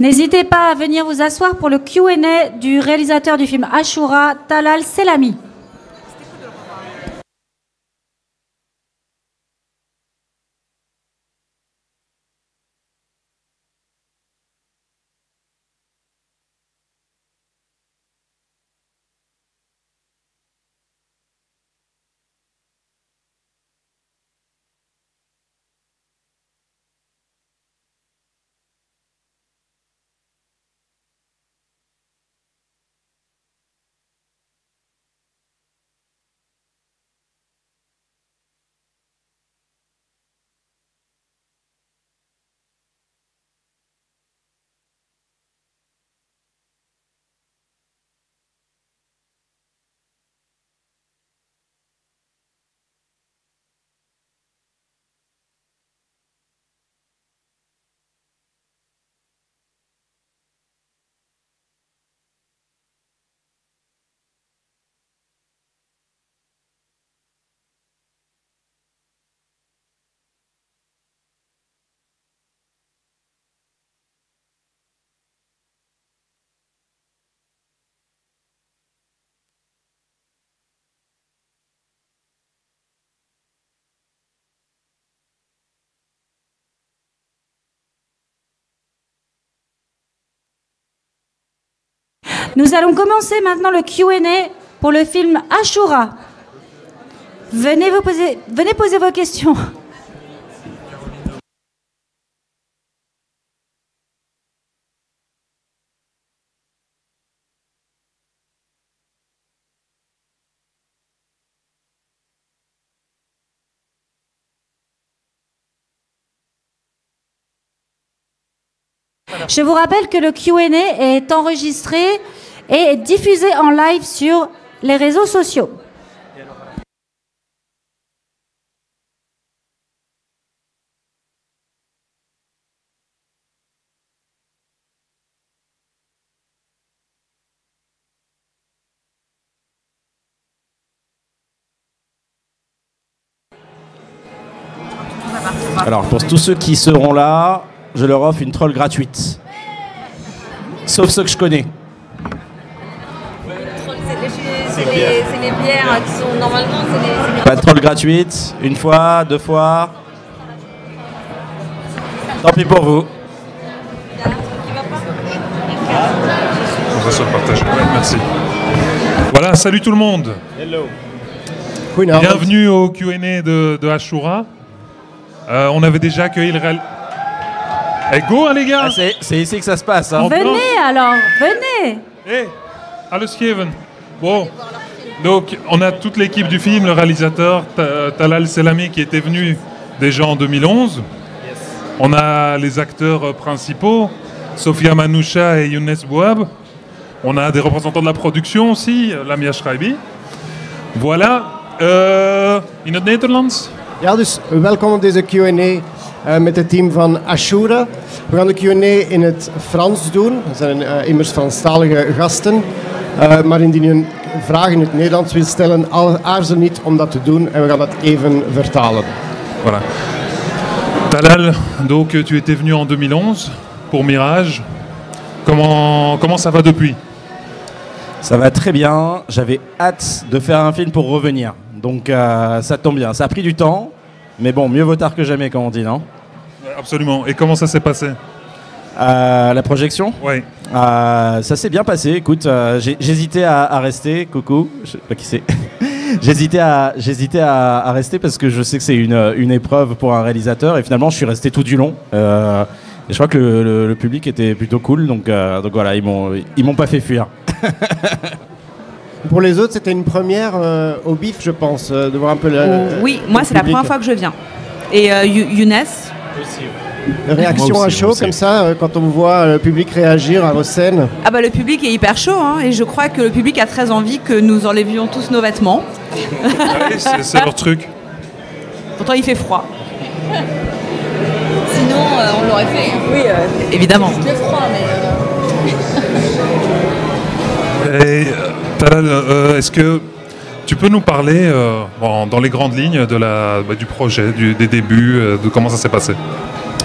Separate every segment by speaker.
Speaker 1: N'hésitez pas à venir vous asseoir pour le Q&A du réalisateur du film Ashura, Talal Selami. Nous allons commencer maintenant le Q&A pour le film Ashura. Venez, vous poser, venez poser vos questions. Je vous rappelle que le Q&A est enregistré et diffusé en live sur les réseaux sociaux.
Speaker 2: Alors, pour tous ceux qui seront là, je leur offre une troll gratuite. Sauf ceux que je connais.
Speaker 3: C'est les, c'est les bières qui sont normalement. c'est les-
Speaker 2: troll gratuite. Une fois, deux fois. Tant pis pour vous.
Speaker 4: On va se le partager. Ouais, merci. Voilà, salut tout le monde.
Speaker 2: Hello.
Speaker 4: Bienvenue au Q&A de, de Ashura. Euh, on avait déjà accueilli le réal... Eh, go, hein, les gars
Speaker 2: Ah, c'est c'est ici que ça se passe. hein.
Speaker 1: Venez alors, venez.
Speaker 4: Eh, Steven. Bon, donc on a toute l'équipe du film, le réalisateur Ta- Talal Selami qui était venu déjà en 2011. On a les acteurs euh, principaux, Sofia Manoucha et Younes Bouab. On a des représentants de la production aussi, euh, Lamia Schreibi. Voilà. Euh, in het Nederlands?
Speaker 5: Ja, dus welkom op deze Q&A eh, met het team van Ashura. We gaan de Q&A in het Frans doen. Er zijn eh, immers Franstalige gasten. Eh, maar indien vraag in het Nederlands wilt stellen, al- aarzel niet om dat te doen. En we gaan dat even vertalen.
Speaker 4: Voilà. Talal, donc tu étais venu en 2011 pour Mirage. Comment, comment ça va depuis?
Speaker 2: Ça va très bien. J'avais hâte de faire un film pour revenir. Donc euh, ça tombe bien. Ça a pris du temps. Mais bon, mieux vaut tard que jamais, comme on dit, non?
Speaker 4: Absolument. Et comment ça s'est passé?
Speaker 2: Euh, La projection
Speaker 4: Oui.
Speaker 2: Euh, ça s'est bien passé. Écoute, euh, j'hésitais à, à rester. Coucou, je sais pas qui c'est. j'hésitais à, j'hésitais à, à rester parce que je sais que c'est une, une épreuve pour un réalisateur. Et finalement, je suis resté tout du long. Euh, et je crois que le, le- le public était plutôt cool. Donc, euh, donc voilà, ils m'ont, ils m'ont pas fait fuir.
Speaker 5: Pour les autres, c'était une première euh, au bif, je pense, euh, de voir un peu la.
Speaker 6: Oui, moi c'est la première fois que je viens. Et euh, You- Younes,
Speaker 5: Réaction à chaud, comme ça, euh, quand on voit le public réagir à vos scènes.
Speaker 6: ah bah le public est hyper chaud hein, et je crois que le public a très envie que nous enlevions tous nos vêtements.
Speaker 4: Ouais, c'est leur truc.
Speaker 6: Pourtant il fait froid.
Speaker 3: Sinon, euh, on l'aurait fait.
Speaker 6: Oui, évidemment.
Speaker 3: Il fait froid, mais. euh,
Speaker 4: Et, euh, Talal, euh, est-ce que tu peux nous parler euh, bon, dans les grandes lignes de la, bah, du projet, du- des débuts, euh, de comment ça s'est passé?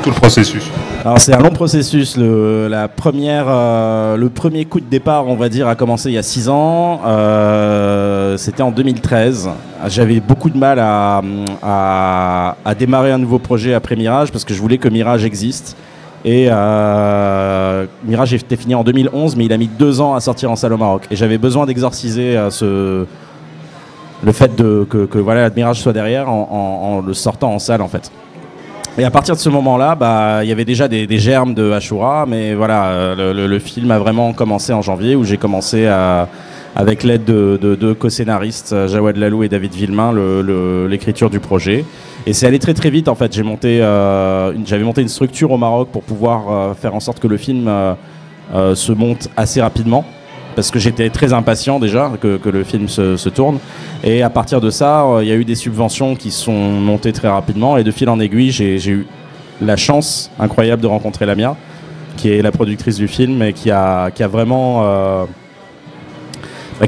Speaker 4: Le processus.
Speaker 2: Alors c'est un long processus. Le, la première, euh, le premier coup de départ, on va dire, a commencé il y a 6 ans. Euh, C'était en 2013. J'avais beaucoup de mal à, démarrer un nouveau projet après Mirage parce que je voulais que Mirage existe. Et euh, Mirage était fini en 2011, mais il a mis deux ans à sortir en salle au Maroc. Et j'avais besoin d'exorciser le fait que, voilà, Mirage soit derrière en, en, le sortant en salle en fait. Et à partir de ce moment-là, bah, il y avait déjà des, des, germes de Ashura, mais voilà, euh, le, le, le, film a vraiment commencé en janvier, où j'ai commencé à, avec l'aide de deux de, co-scénaristes, Jawad Lalou et David Villemain, l'écriture du projet. Et c'est allé très très vite en fait. Monté, euh, j'avais monté une structure au Maroc pour pouvoir euh, faire en sorte que le film euh, se monte assez rapidement parce que j'étais très impatient déjà que, le film se, tourne. Et à partir de ça, il euh, y a eu des subventions qui sont montées très rapidement. Et de fil en aiguille, j'ai eu la chance incroyable de rencontrer Lamia, qui est la productrice du film et qui a, qui a vraiment. Euh,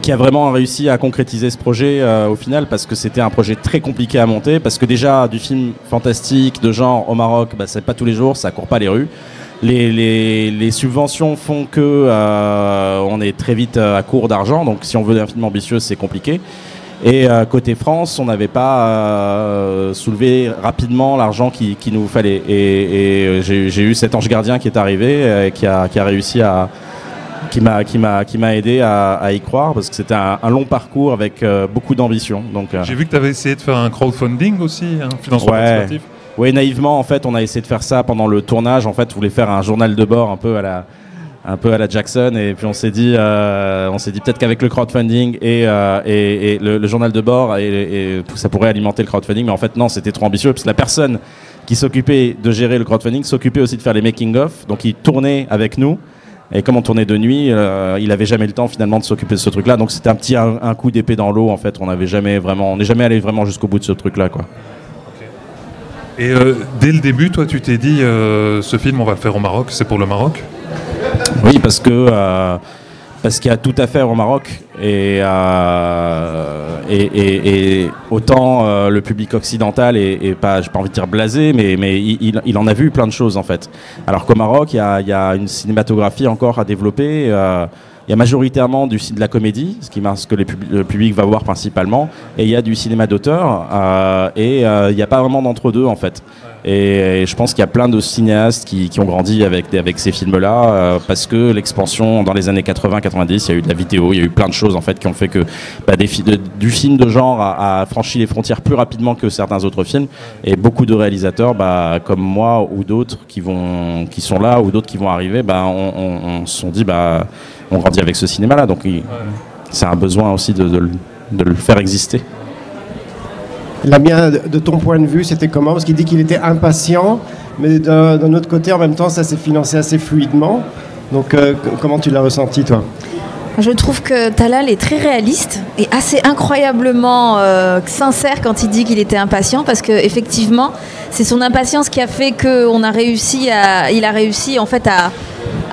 Speaker 2: qui a vraiment réussi à concrétiser ce projet euh, au final parce que c'était un projet très compliqué à monter parce que déjà du film fantastique de genre au Maroc bah, c'est pas tous les jours ça court pas les rues les, les, les, subventions font que euh, on est très vite à court d'argent, donc si on veut un film ambitieux, c'est compliqué. Et euh, côté France, on n'avait pas euh, soulevé rapidement l'argent qu'il qui nous fallait. Et, et j'ai eu cet ange gardien qui est arrivé, et qui, a, qui a réussi à, qui m'a qui m'a qui m'a aidé à, à, y croire parce que c'était un, un, long parcours avec euh, beaucoup d'ambition. Donc
Speaker 4: j'ai vu que tu avais essayé de faire un crowdfunding aussi, un financement
Speaker 2: ouais. Oui, naïvement, en fait, on a essayé de faire ça pendant le tournage. En fait, on voulait faire un journal de bord un peu à la, un peu à la Jackson. Et puis on s'est dit, euh, on s'est dit peut-être qu'avec le crowdfunding et, euh, le, journal de bord, ça pourrait alimenter le crowdfunding. Mais en fait, non, c'était trop ambitieux parce que la personne qui s'occupait de gérer le crowdfunding s'occupait aussi de faire les making-of. Donc il tournait avec nous. Et comme on tournait de nuit, euh, il avait jamais le temps finalement de s'occuper de ce truc-là. Donc c'était un petit un, coup d'épée dans l'eau en fait. On n'avait jamais n'est jamais allé vraiment jusqu'au bout de ce truc-là, quoi.
Speaker 4: Et euh, dès le début, toi, tu t'es dit, euh, ce film, on va le faire au Maroc, c'est pour le Maroc?
Speaker 2: Oui, parce que euh, parce qu'il y a tout à faire au Maroc et, et, et, autant le public occidental est, pas, j'ai pas envie de dire blasé, mais mais il, il, en a vu plein de choses en fait. Alors qu'au Maroc, il y a une cinématographie encore à développer. Il y a majoritairement du, de la comédie, ce qui ce que le public va voir principalement, et il y a du cinéma d'auteur, euh, et il n'y a pas vraiment d'entre-deux en fait. Et, je pense qu'il y a plein de cinéastes qui, qui ont grandi avec, avec ces films-là, euh, parce que l'expansion dans les années 80-90, il y a eu de la vidéo, il y a eu plein de choses en fait qui ont fait que bah, des de, du film de genre a, a, franchi les frontières plus rapidement que certains autres films, et beaucoup de réalisateurs, bah, comme moi ou d'autres qui qui sont là ou d'autres qui vont arriver, bah, on, on, on se sont dit, bah, on grandit avec ce cinéma-là, donc il, c'est un besoin aussi de, de, de le faire exister.
Speaker 5: La mienne, de ton point de vue, c'était comment? Parce qu'il dit qu'il était impatient, mais d'un autre côté, en même temps, ça s'est financé assez fluidement. Donc, euh, comment tu l'as ressenti, toi?
Speaker 3: Je trouve que Talal est très réaliste et assez incroyablement euh, sincère quand il dit qu'il était impatient parce que effectivement c'est son impatience qui a fait qu'on a réussi à il a réussi en fait à,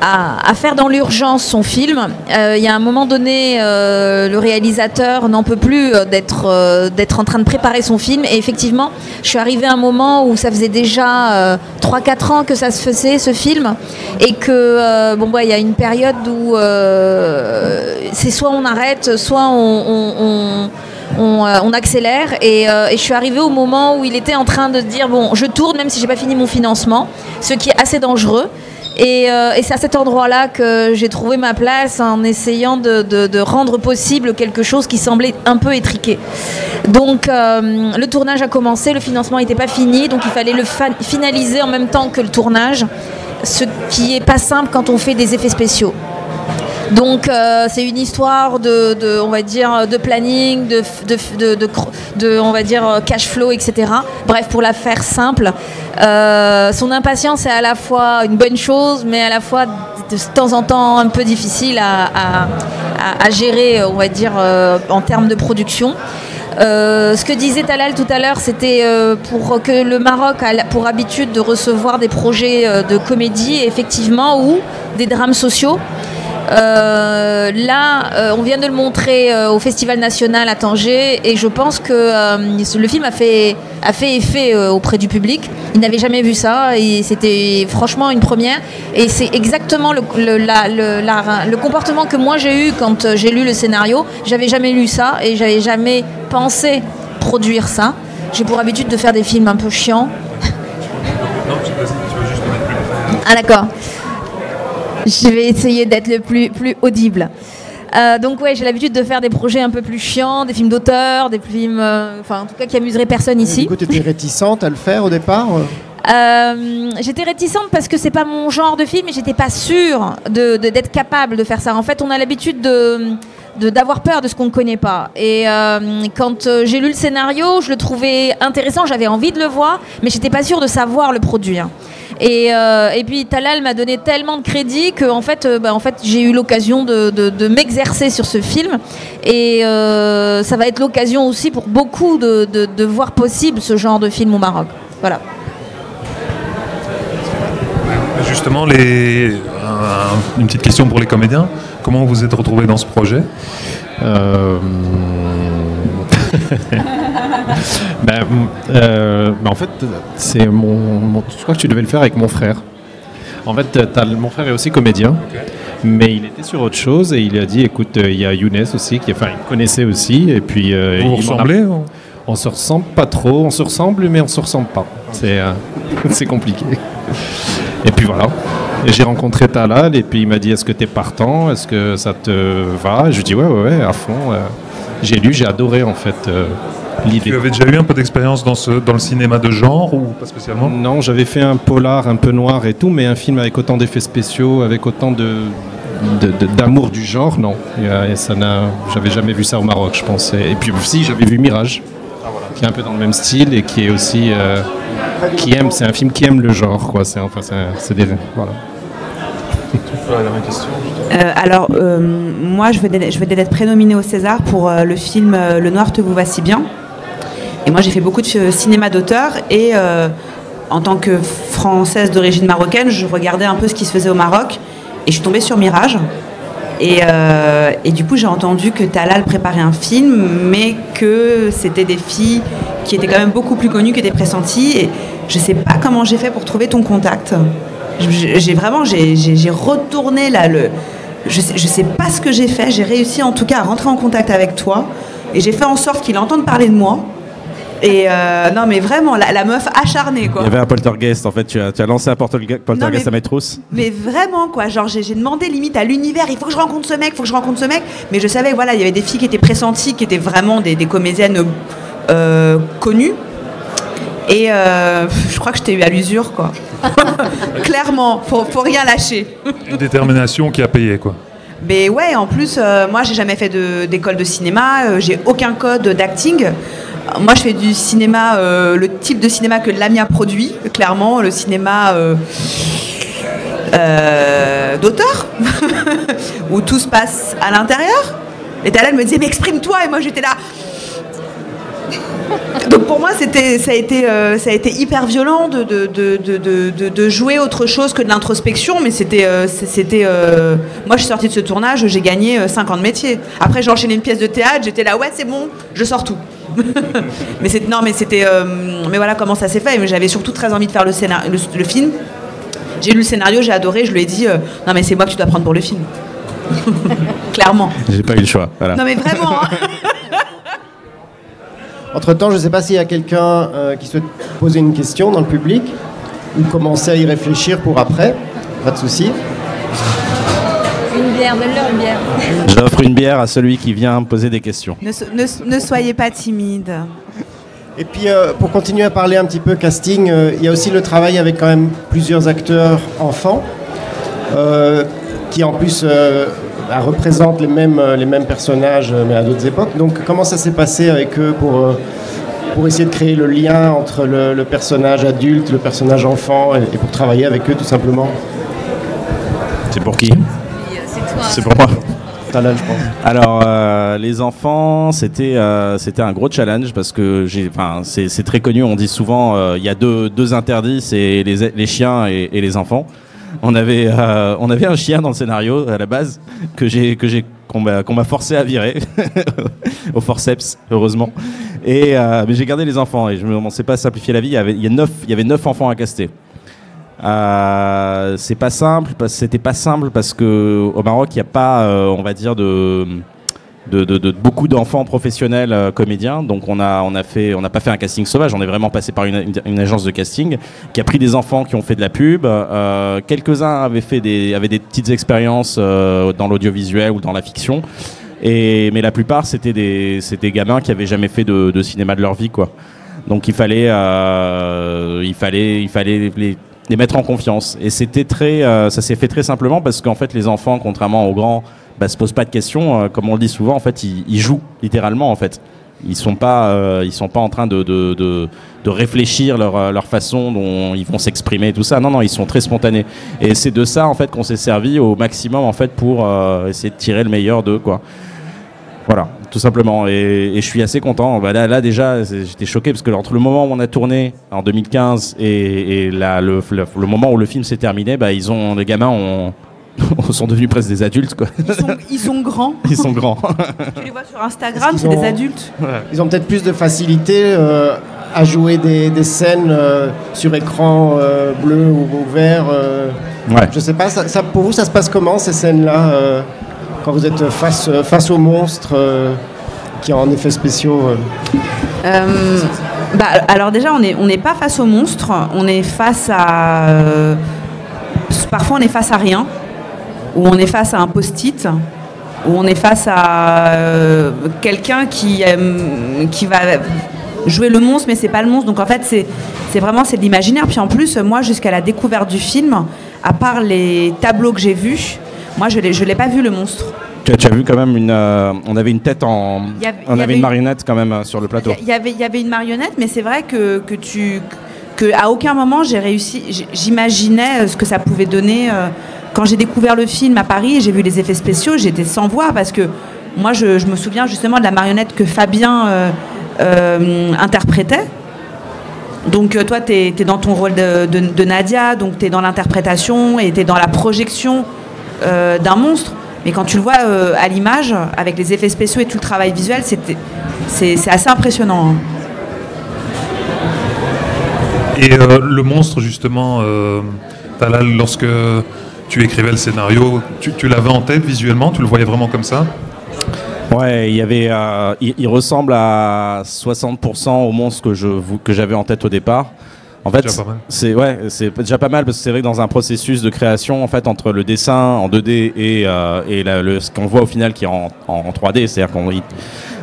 Speaker 3: à, faire dans l'urgence son film. Euh, il y a un moment donné, euh, le réalisateur n'en peut plus d'être euh, d'être en train de préparer son film. Et effectivement, je suis arrivée à un moment où ça faisait déjà 3-4 ans que ça se faisait, ce film. Et que, bon, il bah, y a une période où c'est soit on arrête, soit on, accélère et, et, je suis arrivée au moment où il était en train de dire bon je tourne même si j'ai pas fini mon financement ce qui est assez dangereux et, euh, et c'est à cet endroit-là que j'ai trouvé ma place en essayant de, rendre possible quelque chose qui semblait un peu étriqué. Donc euh, le tournage a commencé, le financement n'était pas fini, donc il fallait le finaliser en même temps que le tournage, ce qui est pas simple quand on fait des effets spéciaux. Donc euh, c'est une histoire de, on va dire, de planning, de, de, de, on va dire, cash flow, etc. Bref, pour la faire simple, euh, son impatience est à la fois une bonne chose, mais à la fois de temps en temps un peu difficile à, à, gérer, on va dire, euh, en termes de production. Euh, ce que disait Talal tout à l'heure, c'était euh, pour que le Maroc a pour habitude de recevoir des projets euh, de comédie, effectivement, ou des drames sociaux. Euh, là, euh, on vient de le montrer euh, au Festival National à Tanger et je pense que le film a fait, a fait effet auprès du public. Ils n'avaient jamais vu ça et c'était franchement une première. Et c'est exactement le, le- la- le- la- le comportement que moi j'ai eu quand j'ai lu le scénario. J'avais jamais lu ça et j'avais jamais pensé produire ça. J'ai pour habitude de faire des films un peu chiants. Ah d'accord. Je vais essayer d'être le plus, plus audible. Euh, donc ouais, j'ai l'habitude de faire des projets un peu plus chiants, des films d'auteur, des films, euh, enfin en tout cas qui amuseraient personne
Speaker 5: Du
Speaker 3: ici.
Speaker 5: coup, tu étais réticente à le faire au départ euh
Speaker 3: j'étais réticente parce que c'est pas mon genre de film et j'étais pas sûre de- de- d'être capable de faire ça. En fait, on a l'habitude de de- d'avoir peur de ce qu'on ne connaît pas. Et euh, quand euh, j'ai lu le scénario, je le trouvais intéressant, j'avais envie de le voir, mais j'étais pas sûre de savoir le produire. Et, euh, et puis Talal m'a donné tellement de crédit que fait, euh, bah, en fait, j'ai eu l'occasion de, de- m'exercer sur ce film. Et euh, ça va être l'occasion aussi pour beaucoup de, de- voir possible ce genre de film au Maroc. Voilà.
Speaker 4: Justement, les... un- une petite question pour les comédiens. Comment vous êtes retrouvés dans ce projet?
Speaker 7: ben, euh, ben, en fait, c'est mon, mon- Je crois que tu devais le faire avec mon frère. En fait, t'as- mon frère est aussi comédien, mais il était sur autre chose et il a dit écoute, euh, il y a Younes aussi, qui, enfin, il connaissait aussi, et puis. euh,
Speaker 4: Vous
Speaker 7: a-
Speaker 4: ressemblez ou-
Speaker 7: On se ressemble pas trop, on se ressemble, mais on se ressemble pas. C'est euh, c'est compliqué. Et puis voilà. Et J'ai rencontré Talal et puis il m'a dit est-ce que tu es partant? Est-ce que ça te va? Je lui ai dit ouais, ouais, ouais, à fond. J'ai lu, j'ai adoré en fait euh, l'idée.
Speaker 4: Tu avais déjà eu un peu d'expérience dans, ce, dans le cinéma de genre ou pas spécialement?
Speaker 7: Non, j'avais fait un polar un peu noir et tout, mais un film avec autant d'effets spéciaux, avec autant de de- de- d'amour du genre, non. Et, euh, et ça n'a, j'avais jamais vu ça au Maroc, je pense. Et, et puis aussi, j'avais vu Mirage, qui est un peu dans le même style et qui est aussi euh, qui aime, c'est un film qui aime le genre, quoi. C'est enfin, c'est des voilà.
Speaker 6: Euh, alors, euh, moi, je venais, d'être prénominée au César pour euh, le film Le Noir te vous va si bien. Et moi, j'ai fait beaucoup de cinéma d'auteur et en tant que française d'origine marocaine, je regardais un peu ce qui se faisait au Maroc et je suis tombée sur Mirage. Et, du coup, j'ai entendu que Talal préparait un film, mais que c'était des filles qui étaient quand même beaucoup plus connues, qui étaient pressenties. Et je sais pas comment j'ai fait pour trouver ton contact. J'ai vraiment, j'ai retourné là le. Je sais, je sais pas ce que j'ai fait. J'ai réussi en tout cas à rentrer en contact avec toi et j'ai fait en sorte qu'il entende parler de moi. Et euh, non, mais vraiment, la, la meuf acharnée quoi.
Speaker 2: Il y avait un poltergeist en fait, tu as, tu as lancé un polterge- poltergeist
Speaker 6: mais-
Speaker 2: à Metros.
Speaker 6: Mais vraiment, quoi. Genre, j'ai j'ai demandé limite à l'univers, il faut que je rencontre ce mec, il faut que je rencontre ce mec. Mais je savais, voilà, il y avait des filles qui étaient pressenties, qui étaient vraiment des, des comédiennes euh, connues. Et euh, je crois que je t'ai eu à l'usure, quoi. Clairement, faut, faut rien lâcher.
Speaker 4: Une détermination qui a payé, quoi.
Speaker 6: Mais ouais, en plus, euh, moi, j'ai jamais fait d'école de, cinéma, euh, j'ai aucun code d'acting. Moi, je fais du cinéma, euh, le type de cinéma que Lamia produit, clairement, le cinéma d'auteur, où tout se passe à l'intérieur. Et Talal me disait, mais exprime-toi, et moi, j'étais là. Donc pour moi, c'était, ça, a été, euh, ça a été hyper violent de, de, de, de, jouer autre chose que de l'introspection, mais c'était... euh, c'était euh, moi, je suis sortie de ce tournage, j'ai gagné 5 ans de métier. Après, j'ai enchaîné une pièce de théâtre, j'étais là, ouais, c'est bon, je sors tout. mais c'est, non, mais c'était... mais voilà comment ça s'est fait. Mais j'avais surtout très envie de faire le, scénar- le, le film. J'ai lu le scénario, j'ai adoré, je lui ai dit, non mais c'est moi que tu dois prendre pour le film. Clairement.
Speaker 2: J'ai pas eu le choix. Voilà.
Speaker 6: Non mais vraiment. hein.
Speaker 5: Entre-temps, je ne sais pas s'il y a quelqu'un euh, qui souhaite poser une question dans le public ou commencer à y réfléchir pour après. Pas de souci.
Speaker 3: Une bière, donne-leur une bière.
Speaker 2: J'offre une bière à celui qui vient poser des questions.
Speaker 6: ne, so- ne- ne soyez pas timide.
Speaker 5: Et puis, euh, pour continuer à parler un petit peu casting, euh, il y a aussi le travail avec quand même plusieurs acteurs enfants euh, qui en plus bah, représentent les mêmes, euh, les mêmes personnages euh, mais à d'autres époques. Donc, comment ça s'est passé avec eux pour, euh, pour essayer de créer le lien entre le, le personnage adulte, le personnage enfant et, et pour travailler avec eux tout simplement?
Speaker 2: C'est pour qui?
Speaker 3: C'est
Speaker 2: pour moi.
Speaker 5: Talal, je pense.
Speaker 2: Alors, euh, les enfants, c'était euh, c'était un gros challenge parce que j'ai, enfin, c'est très connu. On dit souvent, euh, il y a deux, deux interdits, c'est les, les chiens et, et les enfants. On avait, euh, on avait un chien dans le scénario à la base que j'ai, que j'ai, qu'on m'a, forcé à virer au forceps, heureusement. Et euh, mais j'ai gardé les enfants et je me pensais pas simplifier la vie. Il y avait, il y neuf, avait neuf enfants à caster. Euh, c'est pas simple, c'était pas simple parce que au Maroc il n'y a pas, on va dire de de, beaucoup d'enfants professionnels euh, comédiens. Donc on a, on a fait, on n'a pas fait un casting sauvage. On est vraiment passé par une, agence de casting qui a pris des enfants qui ont fait de la pub. Euh, Quelques-uns avaient fait des, avaient des petites expériences euh, dans l'audiovisuel ou dans la fiction. Et, mais la plupart c'était des, c'était gamins qui avaient jamais fait de, de cinéma de leur vie, quoi. Donc il fallait, il fallait, il fallait les, les mettre en confiance. Et c'était très, ça s'est fait très simplement parce qu'en fait les enfants, contrairement aux grands, bah, se posent pas de questions. Euh, comme on le dit souvent, en fait, ils, jouent littéralement, en fait. Ils sont pas, euh, ils sont pas en train de, de, de, réfléchir leur, euh, leur façon dont ils vont s'exprimer, tout ça. Non, non, ils sont très spontanés. Et c'est de ça, en fait, qu'on s'est servi au maximum, en fait, pour essayer de tirer le meilleur d'eux, quoi. Voilà, tout simplement. Et, je suis assez content. Bah, là, là, déjà, j'étais choqué parce que entre le moment où on a tourné en 2015 et, là, le, le, le moment où le film s'est terminé, bah, ils ont, les gamins ont, sont devenus presque des adultes, quoi.
Speaker 6: Ils sont, ils sont grands.
Speaker 2: Ils sont grands.
Speaker 6: Tu les vois sur Instagram, c'est des
Speaker 5: ont-
Speaker 6: adultes.
Speaker 5: Ils ont peut-être plus de facilité euh, à jouer des, des scènes euh, sur écran euh, bleu ou, ou vert. euh,
Speaker 2: Ouais.
Speaker 5: Je sais pas, ça, ça- pour vous, ça se passe comment ces scènes-là euh, quand vous êtes face, face au monstre euh, qui a en effets spéciaux euh,
Speaker 6: Euh, bah, alors déjà, on n'est on pas face au monstre, on est face à... euh, parfois, on est face à rien, ou on est face à un post-it, ou on est face à euh, quelqu'un qui, euh, qui va jouer le monstre, mais c'est pas le monstre. Donc en fait, c'est vraiment c'est de l'imaginaire. Puis en plus, moi, jusqu'à la découverte du film, à part les tableaux que j'ai vus, moi, je l'ai je l'ai pas vu le monstre.
Speaker 2: Tu as, tu as vu quand même une. euh, on avait une tête en.
Speaker 6: Avait-
Speaker 2: on avait
Speaker 6: avait
Speaker 2: une marionnette quand même sur le plateau.
Speaker 6: Il y, avait, il y avait une marionnette, mais c'est vrai que, que tu que à aucun moment j'ai réussi. J'imaginais ce que ça pouvait donner. euh, Quand j'ai découvert le film à Paris j'ai vu les effets spéciaux, j'étais sans voix parce que moi je, me souviens justement de la marionnette que Fabien euh, euh, interprétait. Donc euh, toi, tu es, dans ton rôle de, Nadia, donc tu es dans l'interprétation et tu es dans la projection d'un monstre. Mais quand tu le vois à l'image, avec les effets spéciaux et tout le travail visuel, c'est assez impressionnant. hein.
Speaker 4: Et le monstre, justement, Talal, lorsque tu écrivais le scénario, tu, tu l'avais en tête visuellement Tu le voyais vraiment comme ça?
Speaker 2: Ouais, il y avait. euh, il, il ressemble à 60% au monstre que je que j'avais en tête au départ. En fait,
Speaker 4: Déjà pas mal.
Speaker 2: c'est ouais, c'est déjà pas mal parce que c'est vrai que dans un processus de création, en fait, entre le dessin en 2D et, euh, et la- le, ce qu'on voit au final qui est en, en- en 3D, c'est-à-dire qu'on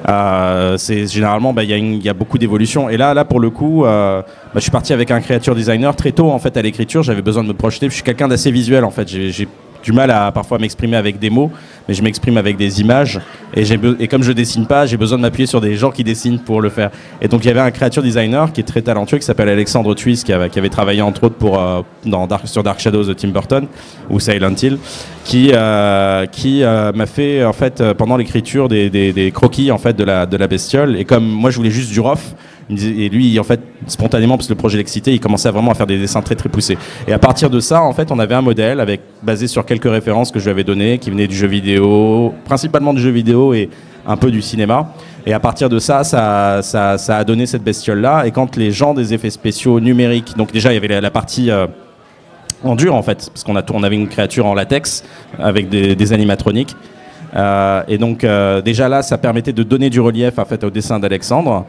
Speaker 2: euh, c'est généralement bah, il y, y a beaucoup d'évolution. Et là, là pour le coup, euh, bah, je suis parti avec un créature designer très tôt en fait à l'écriture. J'avais besoin de me projeter. Je suis quelqu'un d'assez visuel en fait. J'ai du mal à parfois m'exprimer avec des mots, mais je m'exprime avec des images. Et, comme je dessine pas, j'ai besoin de m'appuyer sur des gens qui dessinent pour le faire. Et donc il y avait un créature designer qui est très talentueux, qui s'appelle Alexandre Twist, qui avait, travaillé entre autres pour, euh, dans Dark, sur Dark Shadows de Tim Burton ou Silent Hill, qui, euh, euh, m'a fait en fait pendant l'écriture des, croquis en fait de la, de la bestiole. Et comme moi je voulais juste du rough, et lui en fait spontanément parce que le projet l'excitait, il commençait vraiment à faire des dessins très très poussés. Et à partir de ça, en fait, on avait un modèle basé sur quelques références que je lui avais données, qui venaient du jeu vidéo, principalement du jeu vidéo et un peu du cinéma. Et à partir de ça, ça, ça, ça a donné cette bestiole-là. Et quand les gens des effets spéciaux numériques, donc déjà il y avait la, partie euh, en dur en fait, parce qu'on a, on avait une créature en latex avec des, des animatroniques. Euh, et donc euh, déjà là, ça permettait de donner du relief en fait au dessin d'Alexandre.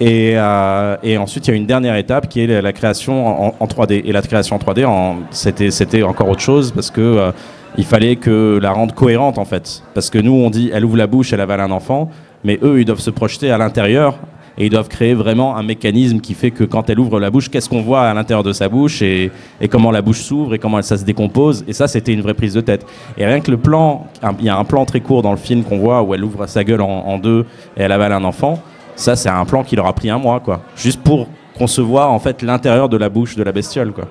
Speaker 2: Et, euh, et ensuite, il y a une dernière étape qui est la, création en, en 3D. Et la création en 3D, en- c'était encore autre chose parce que euh, il fallait que la rendre cohérente en fait. Parce que nous, on dit, elle ouvre la bouche, elle avale un enfant, mais eux, ils doivent se projeter à l'intérieur et ils doivent créer vraiment un mécanisme qui fait que quand elle ouvre la bouche, qu'est-ce qu'on voit à l'intérieur de sa bouche et, comment la bouche s'ouvre et comment ça se décompose. Et ça, c'était une vraie prise de tête. Et rien que le plan, il y a un plan très court dans le film qu'on voit où elle ouvre sa gueule en deux et elle avale un enfant. Ça, c'est un plan qui leur a pris un mois, quoi. Juste pour concevoir en fait l'intérieur de la bouche de la bestiole, quoi.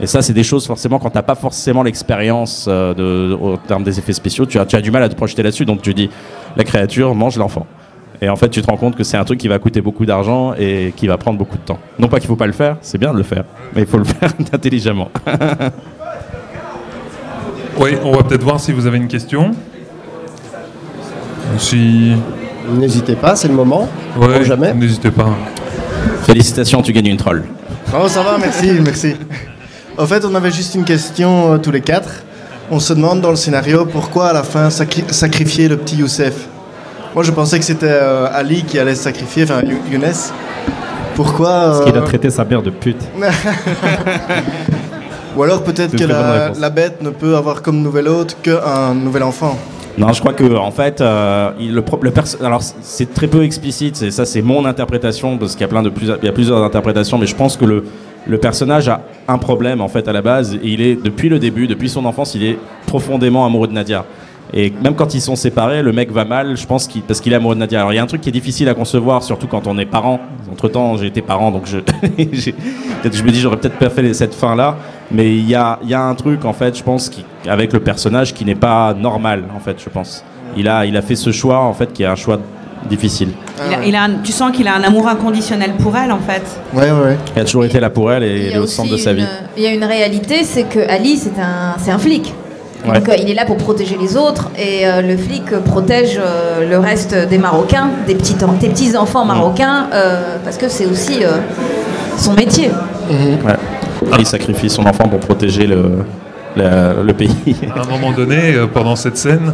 Speaker 2: Et ça, c'est des choses forcément quand t'as pas forcément l'expérience euh, de, au terme des effets spéciaux, tu as, tu as du mal à te projeter là-dessus. Donc tu dis, la créature mange l'enfant. Et en fait, tu te rends compte que c'est un truc qui va coûter beaucoup d'argent et qui va prendre beaucoup de temps. Non pas qu'il faut pas le faire, c'est bien de le faire, mais il faut le faire intelligemment.
Speaker 4: Oui, on va peut-être voir si vous avez une question. Si...
Speaker 5: N'hésitez pas, c'est le moment.
Speaker 4: Ouais,
Speaker 5: jamais.
Speaker 4: N'hésitez pas.
Speaker 2: Félicitations, tu gagnes une troll.
Speaker 8: Oh, ça va, merci, merci. En fait, on avait juste une question euh, tous les quatre. On se demande dans le scénario pourquoi à la fin sacri- sacrifier le petit Youssef. Moi, je pensais que c'était euh, Ali qui allait se sacrifier, enfin You- Younes. Pourquoi
Speaker 7: Parce qu'il a
Speaker 8: euh,
Speaker 7: traité sa mère de pute.
Speaker 8: Ou alors peut-être que la, la bête ne peut avoir comme nouvel hôte qu'un nouvel enfant.
Speaker 2: Non, je crois que en fait, euh, le, alors c'est très peu explicite. Ça, c'est mon interprétation parce qu'il y a plein de il y a plusieurs interprétations, mais je pense que le le personnage a un problème en fait à la base. Et il est depuis le début, depuis son enfance, il est profondément amoureux de Nadia. Et même quand ils sont séparés, le mec va mal, je pense, qu'il- parce qu'il est amoureux de Nadia. Alors il y a un truc qui est difficile à concevoir, surtout quand on est parent. Entre temps, j'ai été parent, donc je, je me dis j'aurais peut-être pas fait cette fin là. Mais il y a, il y a un truc en fait, je pense, qui, avec le personnage qui n'est pas normal en fait, je pense. Il a, il a fait ce choix en fait qui est un choix difficile.
Speaker 6: Il a- il a un- tu sens qu'il a un amour inconditionnel pour elle, en fait.
Speaker 8: Ouais, ouais.
Speaker 2: Il a toujours été là pour elle et
Speaker 3: Il
Speaker 2: est au centre de sa
Speaker 3: une-
Speaker 2: vie.
Speaker 3: Il y a une réalité, c'est que Ali, c'est un, c'est un flic.
Speaker 2: Ouais.
Speaker 3: Donc euh, il est là pour protéger les autres et euh, le flic protège euh, le reste des Marocains, des petits, des petits enfants
Speaker 2: Mm.
Speaker 3: marocains, euh, parce que c'est aussi euh, son métier.
Speaker 2: Ouais. Il sacrifie son enfant pour protéger le, le, le pays.
Speaker 4: À un moment donné, euh, pendant cette scène,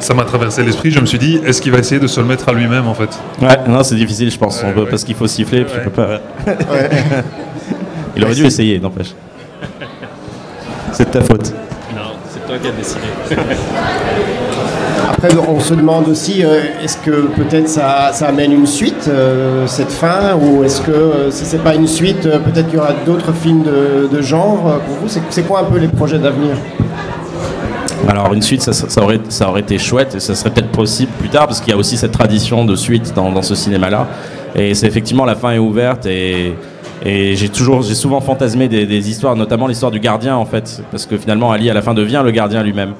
Speaker 4: ça m'a traversé l'esprit. Je me suis dit, est-ce qu'il va essayer de se le mettre à lui-même en fait?
Speaker 2: Ouais, non, c'est difficile, je pense.
Speaker 4: Ouais,
Speaker 2: On veut,
Speaker 4: ouais.
Speaker 2: Parce qu'il faut siffler, puis il peut pas. il aurait dû essayer, n'empêche. C'est de ta faute.
Speaker 7: Toi qui as décidé.
Speaker 5: Après, on se demande aussi, euh, est-ce que peut-être ça, ça amène une suite, euh, cette fin, ou est-ce que euh, si c'est pas une suite, euh, peut-être qu'il y aura d'autres films de, de genre pour vous C'est- C'est quoi un peu les projets d'avenir?
Speaker 2: Alors, une suite, ça, ça aurait, ça aurait été chouette et ça serait peut-être possible plus tard parce qu'il y a aussi cette tradition de suite dans, dans ce cinéma-là. Et c'est effectivement, la fin est ouverte et. Et j'ai toujours, j'ai souvent fantasmé des, histoires, notamment l'histoire du gardien en fait, parce que finalement Ali à la fin devient le gardien lui-même.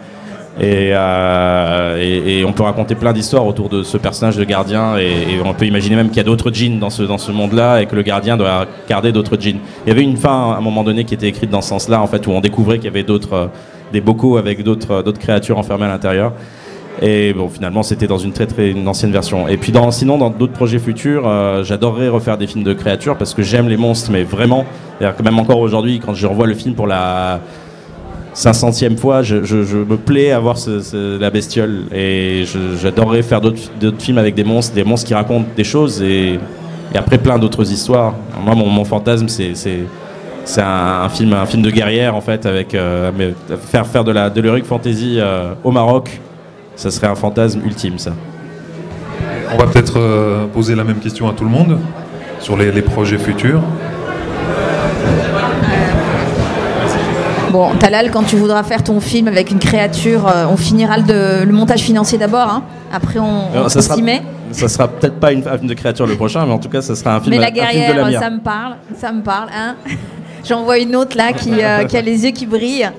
Speaker 2: Et, euh, on peut raconter plein d'histoires autour de ce personnage de gardien et, et on peut imaginer même qu'il y a d'autres djinns dans ce, dans ce monde-là et que le gardien doit garder d'autres djinns. Il y avait une fin à un moment donné qui était écrite dans ce sens-là en fait où on découvrait qu'il y avait d'autres euh, des bocaux avec d'autres euh, d'autres créatures enfermées à l'intérieur. Et bon, finalement, c'était dans une très très ancienne version. Et puis, dans, sinon, dans d'autres projets futurs, euh, j'adorerais refaire des films de créatures parce que j'aime les monstres, mais vraiment. Que même encore aujourd'hui, quand je revois le film pour la 500e fois, je, me plais à voir la bestiole. Et j'adorerais faire d'autres films avec des monstres, des monstres qui racontent des choses et, après plein d'autres histoires. Moi, mon, fantasme, c'est. un, film, un film de guerrière en fait, avec euh, faire faire de la de fantasy euh, au Maroc, ça serait un fantasme ultime, ça.
Speaker 4: On va peut-être euh, poser la même question à tout le monde sur les, les projets futurs.
Speaker 3: Bon, Talal, quand tu voudras faire ton film avec une créature, euh, on finira le, de- le montage financier d'abord. hein. Après, on,
Speaker 2: Alors,
Speaker 3: on
Speaker 2: ça sera,
Speaker 3: s'y met.
Speaker 2: ça sera peut-être pas une, un film de créature le prochain, mais en tout cas, ça sera un film,
Speaker 3: Mais la
Speaker 2: un film de
Speaker 3: guerrière,
Speaker 2: la
Speaker 3: ça me parle, ça me parle. Hein J'en vois une autre là qui, euh, qui a les yeux qui brillent.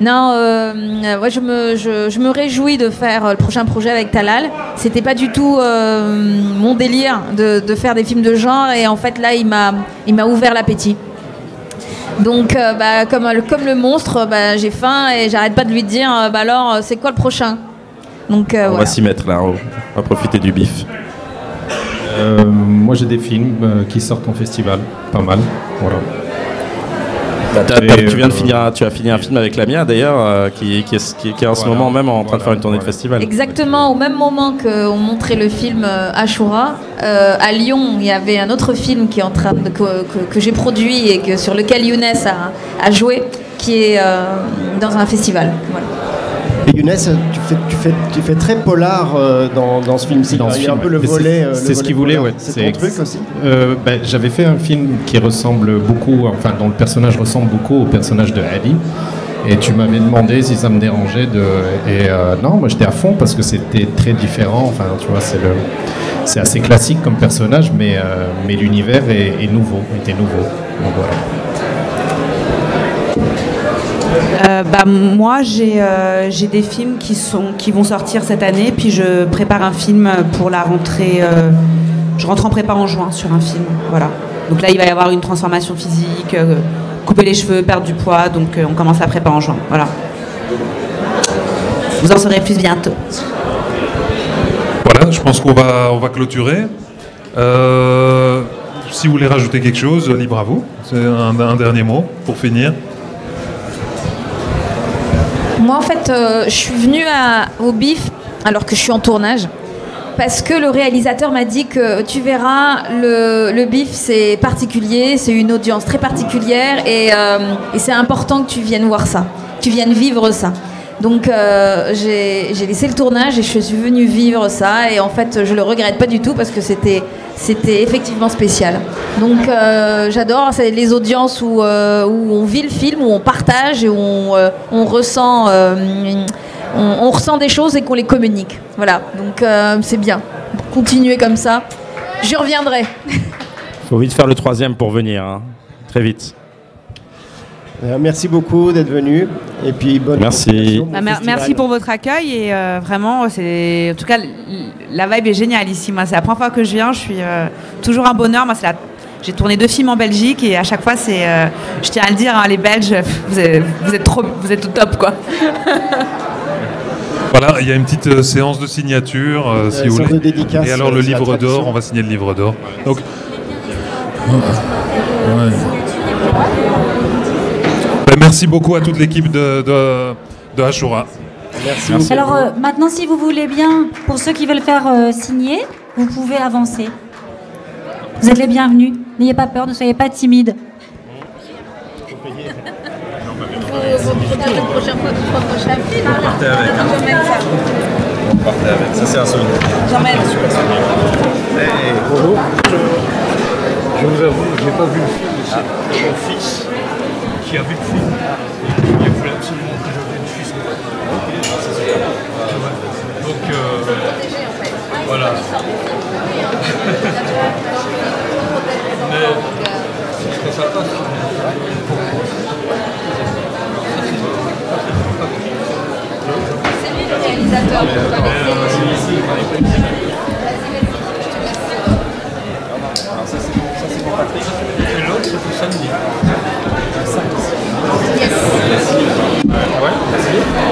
Speaker 3: Non, euh, euh, ouais, je, me, je, je me réjouis de faire euh, le prochain projet avec Talal. C'était pas du tout euh, mon délire de, de faire des films de genre et en fait là il m'a il m'a ouvert l'appétit. Donc euh, bah, comme, le- comme le monstre, bah, j'ai faim et j'arrête pas de lui dire bah alors c'est quoi le prochain? Donc euh,
Speaker 2: On
Speaker 3: voilà.
Speaker 2: va s'y mettre là, on va profiter du bif.
Speaker 7: Euh, moi, j'ai des films qui sortent en festival, pas mal. Voilà.
Speaker 2: Tu viens de
Speaker 7: euh,
Speaker 2: finir, un- tu as fini un film avec Lamia d'ailleurs, euh, qui, qui, est, qui, qui est en ce
Speaker 7: Voilà.
Speaker 2: moment même en train de faire une tournée de festival.
Speaker 3: Exactement, au même moment qu'on montrait le film euh, Ashura, euh, à Lyon, il y avait un autre film qui est en train de, que, que- que j'ai produit et que, sur lequel Younes a, a joué, qui est euh, dans un festival. Voilà.
Speaker 5: Et Younes, tu fais, tu fais, tu fais très polar euh, dans, dans ce film-ci.
Speaker 7: Dans ce
Speaker 5: un
Speaker 7: film,
Speaker 5: peu le volet. euh,
Speaker 7: c'est ce qu'il voulait, ouais.
Speaker 5: C'est ton truc aussi
Speaker 7: Euh, ben, J'avais fait un film qui ressemble beaucoup, enfin dont le personnage ressemble beaucoup au personnage de Ali. Et tu m'avais demandé si ça me dérangeait de. Et euh, non, moi j'étais à fond parce que c'était très différent. Enfin, tu vois, c'est le, c'est assez classique comme personnage, mais mais l'univers est, est nouveau, était nouveau. Donc voilà.
Speaker 6: Euh, bah, moi, j'ai euh, des films qui, sont, qui vont sortir cette année, puis je prépare un film pour la rentrée. euh, je rentre en prépa en juin sur un film. Voilà. Donc là, il va y avoir une transformation physique, euh, couper les cheveux, perdre du poids, donc euh, on commence la prépa en juin. Voilà. vous en saurez plus bientôt.
Speaker 4: Voilà, je pense qu'on va, on va clôturer. Si vous voulez rajouter quelque chose, libre à vous. C'est un dernier mot pour finir.
Speaker 3: Moi, en fait, euh, je suis venue au BIF alors que je suis en tournage. Parce que le réalisateur m'a dit que tu verras, le, le BIF c'est particulier, c'est une audience très particulière et, euh, et c'est important que tu viennes voir ça, que tu viennes vivre ça. Donc euh, j'ai laissé le tournage et je suis venue vivre ça et en fait je le regrette pas du tout parce que c'était effectivement spécial. Donc euh, j'adore les audiences où, euh, où on vit le film, où on partage et où on, euh, on ressent on, ressent des choses et qu'on les communique. Voilà, donc c'est bien. Continuez comme ça. Je reviendrai.
Speaker 2: Faut vite faire le troisième pour venir, hein. très vite.
Speaker 5: Euh, merci beaucoup d'être venu. Et puis bonne
Speaker 2: Merci.
Speaker 5: bon
Speaker 6: Bah, merci pour votre accueil et euh, vraiment, c'est en tout cas la vibe est géniale ici. Moi, c'est la première fois que je viens. Je suis euh, toujours un bonheur. Moi, c'est la j'ai tourné deux films en Belgique et à chaque fois, c'est, euh, je tiens à le dire, hein, les Belges, vous êtes, vous êtes trop, vous êtes au top, quoi.
Speaker 4: Voilà, il y a une petite euh, séance de signature, euh, si vous voulez. Et alors le livre d'or, on va signer le livre d'or. Donc, Ouais. Merci beaucoup à toute l'équipe de, de, de Ashura.
Speaker 5: Merci.
Speaker 2: Merci.
Speaker 1: Alors euh, maintenant, si vous voulez bien, pour ceux qui veulent faire euh, signer, vous pouvez avancer. Vous êtes les bienvenus. N'ayez pas peur, ne soyez pas timides.
Speaker 2: Ça c'est un souvenir.
Speaker 9: Je vous avoue, je n'ai pas vu le film, mon fils qui a vu le film. Et il voulait absolument que je vienne jusqu'au Donc, euh, voilà. mais c'est très sympa. Et l'autre, c'est pour samedi. Maintenant,